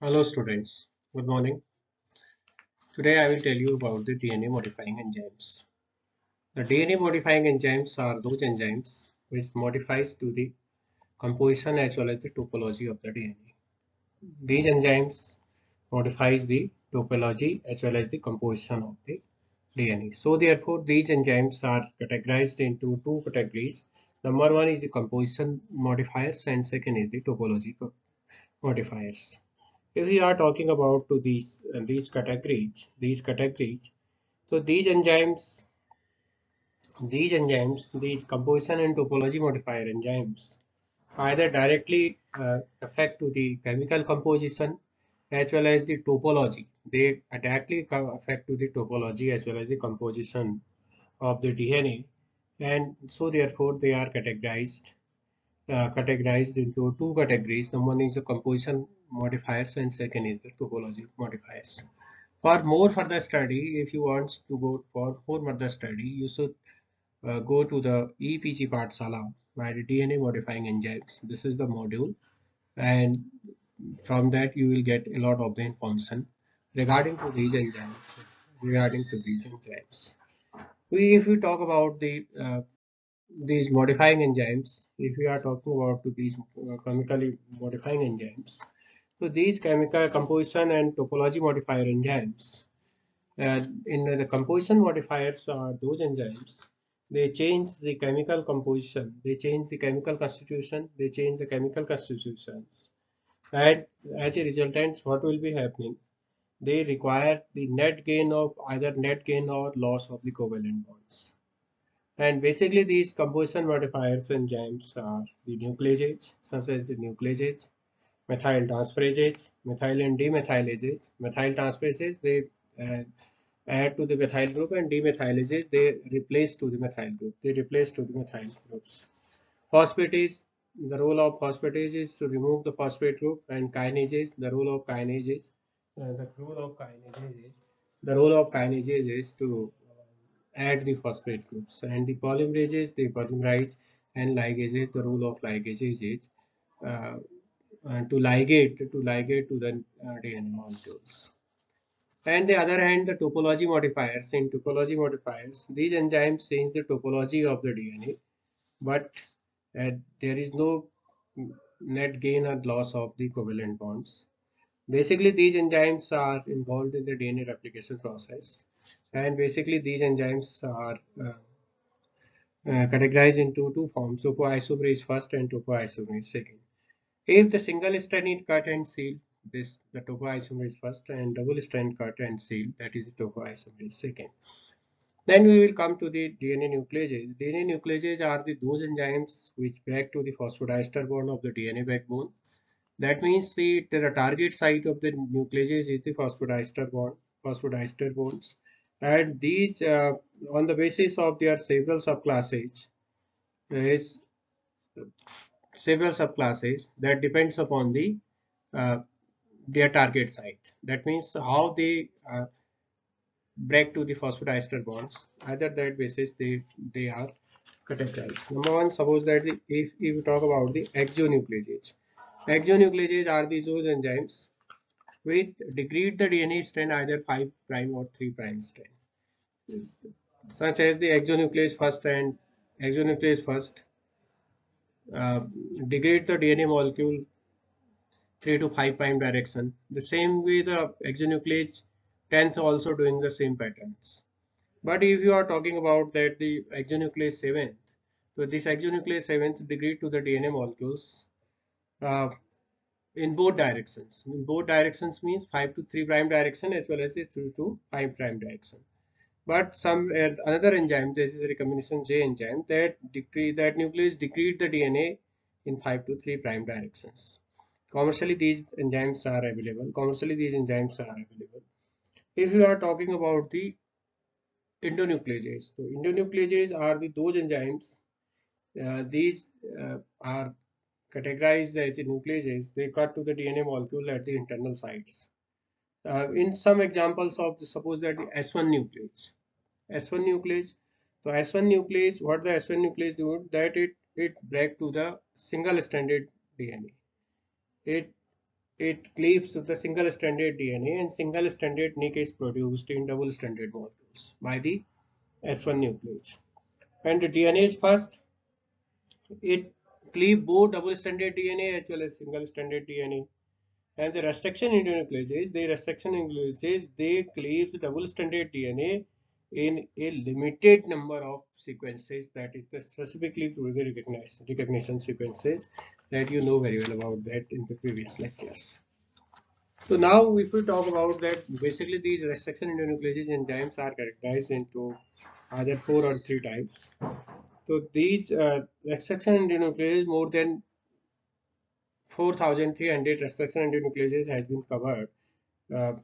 Hello students, good morning. Today I will tell you about the DNA modifying enzymes. The DNA modifying enzymes are those enzymes which modifies to the composition as well as the topology of the DNA. These enzymes modifies the topology as well as the composition of the DNA. So therefore these enzymes are categorized into two categories. Number one is the composition modifiers and second is the topology modifiers if we are talking about to these uh, these categories these categories so these enzymes these enzymes these composition and topology modifier enzymes either directly uh, affect to the chemical composition as well as the topology they directly affect to the topology as well as the composition of the dna and so therefore they are categorized uh, categorized into two categories. The one is the composition modifiers and second is the topology modifiers. For more further study, if you want to go for more further study, you should uh, go to the EPG Pathshala by the DNA modifying enzymes. This is the module and from that you will get a lot of the information regarding to these enzymes regarding to these enzymes. We, if we talk about the uh, these modifying enzymes, if we are talking about these uh, chemically modifying enzymes, so these chemical composition and topology modifier enzymes, uh, in the composition modifiers are those enzymes, they change the chemical composition, they change the chemical constitution, they change the chemical constitutions. And as a resultant, what will be happening? They require the net gain of either net gain or loss of the covalent bonds. And basically these composition modifiers enzymes are the nucleases, such as the nucleases, methyl transferases, methyl and demethylases. Methyl they uh, add to the methyl group and demethylases, they replace to the methyl group. They replace to the methyl groups. Phosphatase, the role of phosphatase is to remove the phosphate group and kinases, the role of kinases, uh, the role of kinases, is, the role of kinases is to add the phosphate groups and the polymerases they polymerize and ligases the role of ligases is uh, to ligate to ligate to the uh, DNA molecules. And the other hand, the topology modifiers. In topology modifiers, these enzymes change the topology of the DNA, but uh, there is no net gain or loss of the covalent bonds. Basically, these enzymes are involved in the DNA replication process and basically these enzymes are uh, uh, categorized into two forms topoisomerase first and topoisomerase second if the single stranded cut and seal this the topoisomerase first and double strand cut and seal that is the topoisomerase second then we will come to the DNA nucleases. DNA nucleases are the those enzymes which break to the phosphodiester bond of the DNA backbone. That means the, the target site of the nucleases is the phosphodiester bond, phosphodiester bonds and these uh, on the basis of their several subclasses is several subclasses that depends upon the uh, their target site. That means how they uh, break to the phosphodiester bonds. Either that basis they they are categorized. Number one suppose that the, if, if you talk about the exonucleases. Exonucleases are the those enzymes with degrade the DNA strand either 5 prime or 3 prime strand. Such as the exonuclease first and exonuclease first uh, degrade the DNA molecule 3 to 5 prime direction. The same way the exonuclease 10th also doing the same patterns. But if you are talking about that the exonuclease 7th, so this exonuclease 7th degrade to the DNA molecules uh, in both directions. In both directions means 5 to 3 prime direction as well as 3 to 5 prime direction. But some uh, another enzyme, this is a recombination J enzyme that decrease that nucleus degrade the DNA in 5 to 3 prime directions. Commercially, these enzymes are available. Commercially, these enzymes are available. If you are talking about the endonucleases, so endonucleases are the those enzymes. Uh, these uh, are categorized as nucleases, they cut to the DNA molecule at the internal sites. Uh, in some examples of the, suppose that the S1 nuclease, S1 nuclease, so S1 nuclease, what the S1 nuclease do that it it break to the single stranded DNA. It it cleaves to the single stranded DNA and single stranded nick is produced in double stranded molecules by the S1 nuclease. And the DNase first, it cleave both double stranded DNA as well as single stranded DNA. And the restriction endonucleases, the restriction endonucleases, they cleave double stranded DNA in a limited number of sequences that is the specifically recognition, recognition sequences that you know very well about that in the previous lectures. So now if we talk about that basically these restriction endonucleases enzymes are characterized into either four or three types. So these uh, restriction endonucleases more than 4300 restriction endonucleases has been covered uh,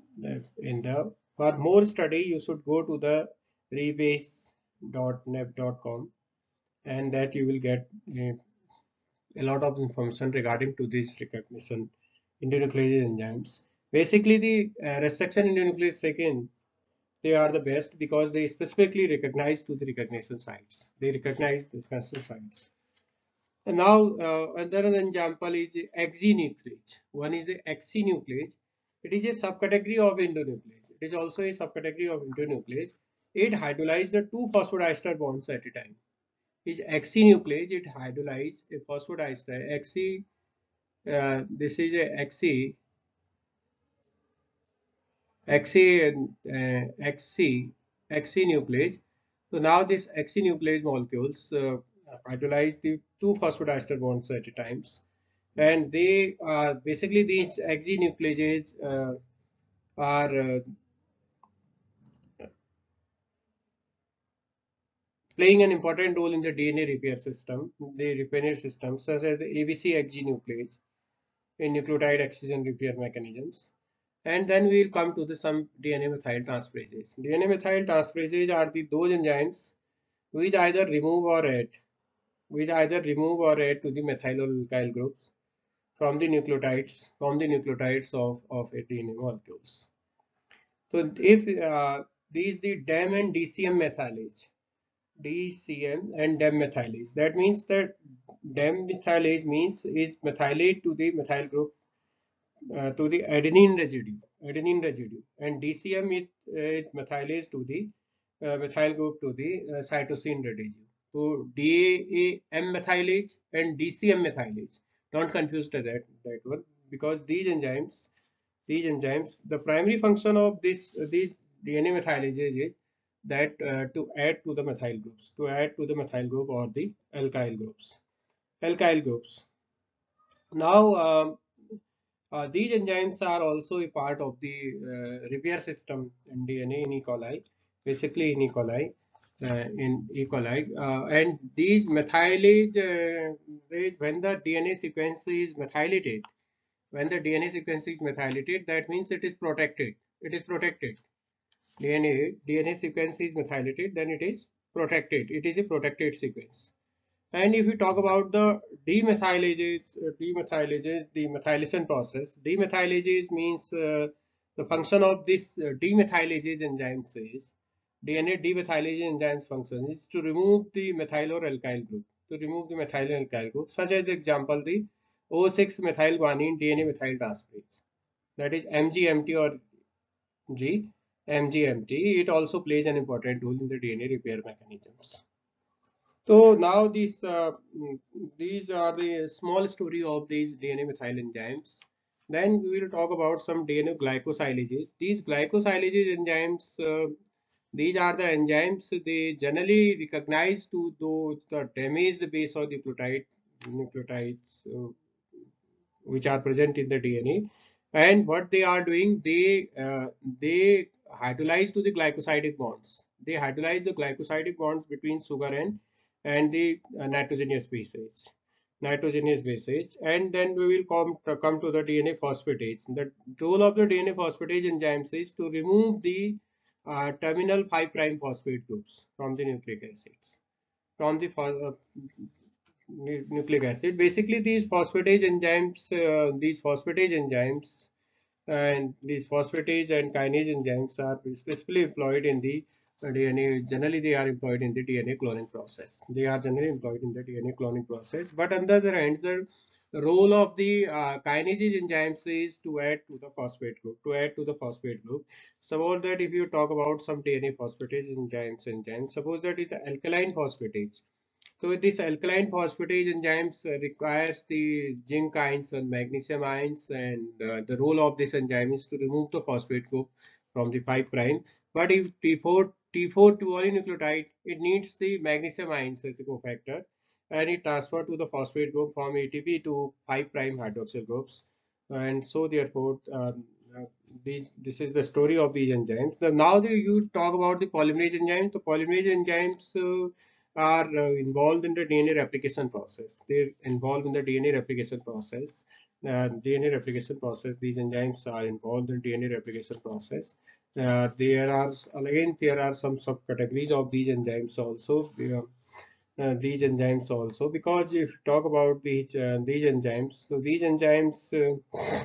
in the for more study, you should go to the rebase.neb.com and that you will get a, a lot of information regarding to these recognition endonuclease enzymes. Basically, the uh, restriction endonuclease second, they are the best because they specifically recognize to the recognition sites. They recognize the recognition sites. And now uh, another example is excinuclease. One is the excinuclease. It is a subcategory of endonuclease it is also a subcategory of endonuclease. It hydrolyzes the two phosphodiester bonds at a time. Is excinuclease, it hydrolyzes a phosphodiester. Xe, uh, this is a Xe, Xe, uh, Xe, Xenuclease. So now this Xenuclease molecules uh, hydrolyze the two phosphodiester bonds at a time. And they are basically these Xenucleases uh, are uh, playing an important role in the DNA repair system, the repair system, such as the ABC excinuclease in nucleotide excision repair mechanisms. And then we will come to the some DNA methyl transferases. DNA methyl transferases are the those enzymes which either remove or add, which either remove or add to the methyl alkyl groups from the nucleotides from the nucleotides of of DNA molecules. So if uh, these the DAM and DCM methylase DCM and DAM methylase. That means that DAM methylase means is methylate to the methyl group uh, to the adenine residue, adenine residue, and DCM it, it methylase to the uh, methyl group to the uh, cytosine residue. So DAM methylase and DCM methylase. Don't confuse that that one because these enzymes, these enzymes, the primary function of this these DNA methylases is that uh, to add to the methyl groups, to add to the methyl group or the alkyl groups. Alkyl groups. Now, um, uh, these enzymes are also a part of the uh, repair system in DNA in E. coli, basically in E. coli. Uh, in E. coli, uh, and these methylase, uh, when the DNA sequence is methylated, when the DNA sequence is methylated, that means it is protected. It is protected DNA, DNA sequence is methylated, then it is protected. It is a protected sequence. And if we talk about the demethylases, demethylases, demethylation process, demethylases means uh, the function of this uh, demethylases enzyme says DNA demethylase enzyme function is to remove the methyl or alkyl group, to remove the methyl or alkyl group, such as the example the O6 methyl guanine DNA methyl transferase, that is MGMT or G MGMT, it also plays an important role in the DNA repair mechanisms. So now these uh, these are the small story of these DNA methyl enzymes. Then we will talk about some DNA glycosylases. These glycosylases enzymes, uh, these are the enzymes they generally recognize to those that damage the damaged base of the nucleotide nucleotides uh, which are present in the DNA. And what they are doing, they uh, they hydrolyze to the glycosidic bonds. They hydrolyze the glycosidic bonds between sugar and and the uh, nitrogenous bases nitrogenous bases and then we will come to, come to the DNA phosphatase. The role of the DNA phosphatase enzymes is to remove the uh, terminal 5 prime phosphate groups from the nucleic acids from the uh, nucleic acid basically these phosphatase enzymes uh, these phosphatase enzymes and these phosphatase and kinase enzymes are specifically employed in the DNA. Generally, they are employed in the DNA cloning process. They are generally employed in the DNA cloning process. But on the other hand, the the role of the uh, kinases enzymes is to add to the phosphate group, to add to the phosphate group. Suppose that if you talk about some DNA phosphatase enzymes, and enzymes, suppose that it's alkaline phosphatase. So this alkaline phosphatase enzymes requires the zinc ions and magnesium ions and uh, the role of this enzyme is to remove the phosphate group from the 5 prime. But if T4 T4 polynucleotide, it needs the magnesium ions as a cofactor and it transfer to the phosphate group from ATP to 5 prime hydroxyl groups and so therefore um, uh, these, this is the story of these enzymes. Now the, you talk about the polymerase enzymes. The polymerase enzymes uh, are uh, involved in the DNA replication process. They're involved in the DNA replication process. Uh, DNA replication process. These enzymes are involved in DNA replication process. Uh, there are again there are some subcategories of these enzymes also. Uh, these enzymes also. Because if you talk about these uh, these enzymes so these enzymes uh,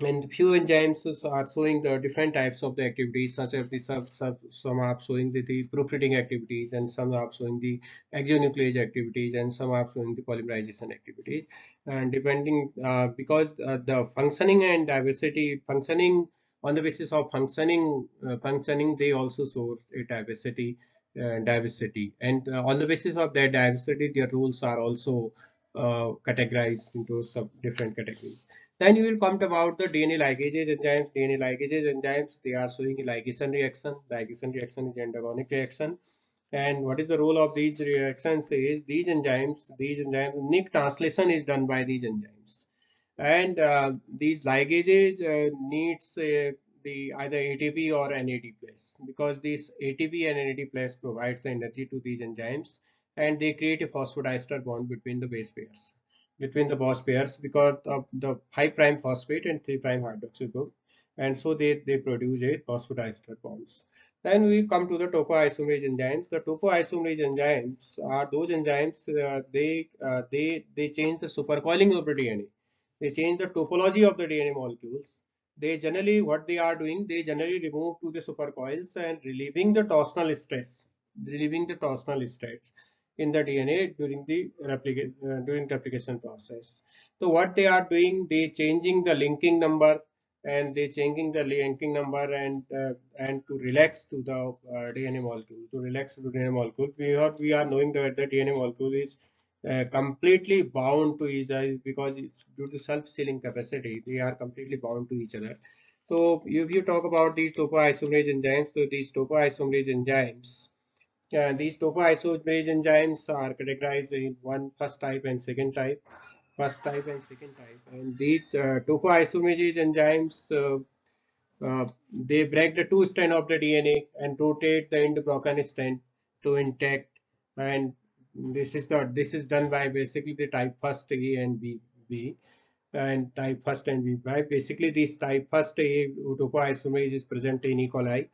and few enzymes are showing the different types of the activities such as the sub, sub some are showing the, the proofreading activities and some are showing the exonuclease activities and some are showing the polymerization activities. And depending uh, because uh, the functioning and diversity functioning on the basis of functioning uh, functioning they also show a diversity diversity. And uh, on the basis of that diversity their rules are also uh, categorized into some different categories. Then you will come to about the DNA ligases enzymes DNA ligases enzymes they are showing a ligation reaction. Ligation reaction is endergonic reaction. And what is the role of these reactions is these enzymes these enzymes nick translation is done by these enzymes. And uh, these ligases uh, needs the either ATP or NAD because this ATP and NAD provides the energy to these enzymes and they create a phosphodiester bond between the base pairs between the base pairs because of the 5 prime phosphate and 3 prime hydroxyl group and so they, they produce a phosphodiester bonds. Then we come to the topoisomerase enzymes. The topoisomerase enzymes are those enzymes uh, they uh, they they change the supercoiling of the DNA. They change the topology of the DNA molecules they generally what they are doing they generally remove to the supercoils and relieving the torsional stress relieving the torsional stress in the DNA during the replication uh, during replication process. So what they are doing they changing the linking number and they changing the linking number and uh, and to relax to the uh, DNA molecule to relax to the DNA molecule we are we are knowing that the DNA molecule is uh, completely bound to each other because it's due to self-sealing capacity they are completely bound to each other. So if you talk about these topoisomerase enzymes so these topoisomerase enzymes uh, these topoisomerase enzymes are categorized in one first type and second type first type and second type. And these uh, topoisomerase enzymes uh, uh, they break the two strand of the DNA and rotate the end broken strand to intact. And this is the this is done by basically the type first A and B B and type first and B. By basically this type first A topoisomerase is present in E. coli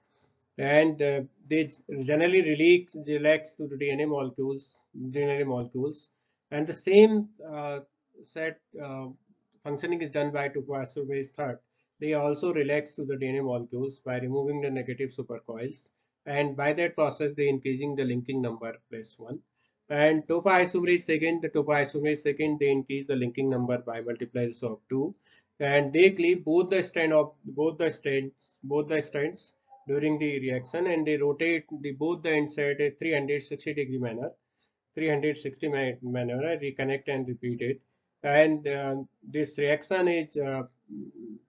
and uh, they generally release relax to the DNA molecules DNA molecules and the same uh, set uh, functioning is done by topoisomerase third. They also relax to the DNA molecules by removing the negative supercoils and by that process they increasing the linking number plus one and topoisomerase second, the topoisomerase second, they increase the linking number by multipliers of 2 and they cleave both the strand of both the strands both the strands during the reaction. And they rotate the both the ends at a 360 degree manner. 360 manner. Reconnect and repeat it. And uh, this reaction is uh,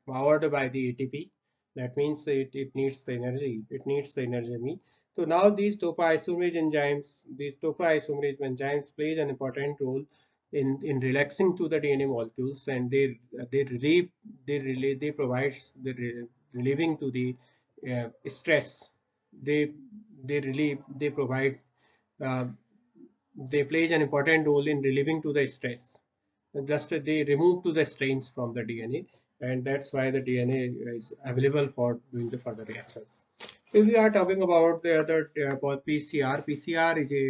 powered by the ATP that means it, it needs the energy. It needs the energy so now these topoisomerase enzymes, these topoisomerase enzymes plays an important role in, in relaxing to the DNA molecules and they they relieve they relieve they provide the relieving to the uh, stress. They they relieve they provide uh, they plays an important role in relieving to the stress. Just they remove to the strains from the DNA and that's why the DNA is available for doing the further reactions if we are talking about the other uh, PCR, PCR is a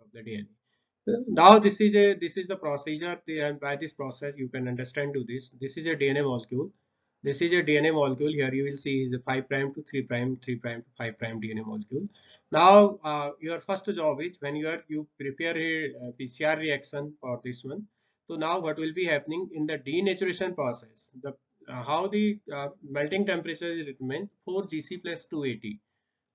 of the DNA. Now this is a this is the procedure and by this process you can understand to this. This is a DNA molecule. this is a DNA molecule. Here you will see is a 5 prime to 3 prime, 3 prime to 5 prime DNA molecule. Now uh, your first job is when you are you prepare a, a PCR reaction for this one. So now what will be happening in the denaturation process? The uh, how the uh, melting temperature is determined 4 GC plus 280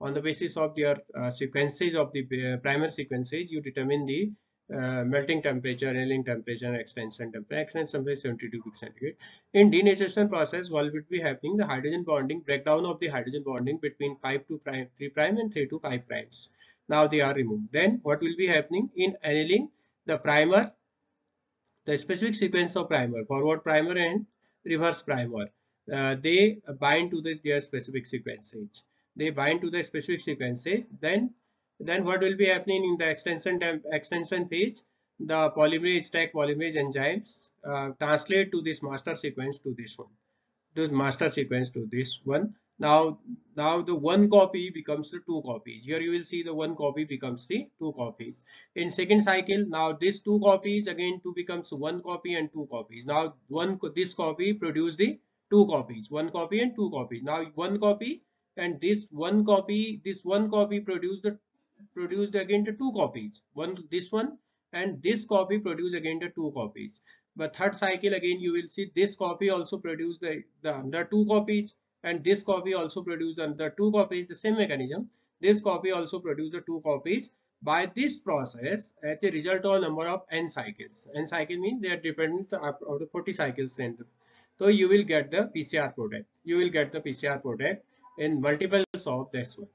on the basis of your uh, sequences of the uh, primer sequences you determine the uh, melting temperature, annealing temperature, extension temperature. Extension temperature 72 degree centigrade. In denaturation process, what will be happening? The hydrogen bonding breakdown of the hydrogen bonding between 5 to prime, 3 prime and 3 to 5 primes. Now they are removed. Then what will be happening in annealing? The primer, the specific sequence of primer, forward primer and reverse primer. Uh, they bind to the, their specific sequences. They bind to the specific sequences. Then then what will be happening in the extension extension phase? The polymerase stack polymerase enzymes uh, translate to this master sequence to this one, to master sequence to this one. Now, now the one copy becomes the two copies. Here you will see the one copy becomes the two copies. In second cycle, now this two copies again two becomes one copy and two copies. Now one this copy produce the two copies, one copy and two copies. Now one copy and this one copy, this one copy produce the produced again the two copies one this one and this copy produce again the two copies but third cycle again you will see this copy also produce the the other two copies and this copy also produce the two copies the same mechanism this copy also produce the two copies by this process as a result of number of n cycles. n cycle means they are dependent of the 40 cycles and so you will get the pcr product. You will get the pcr product in multiples of this one